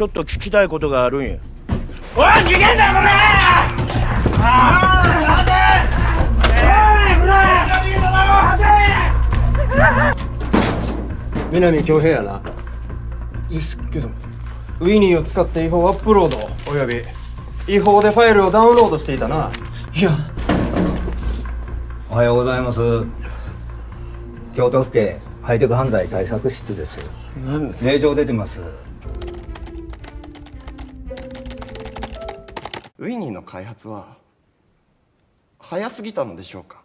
ちょっと聞きたいことがあるんや。おい逃げんなこれ。南恭平やな。ですけどウィニーを使って違法アップロードおよび違法でファイルをダウンロードしていたな。いや。おはようございます。京都府警ハイテク犯罪対策室です。何です令状出てますウィニーの開発は早すぎたのでしょうか？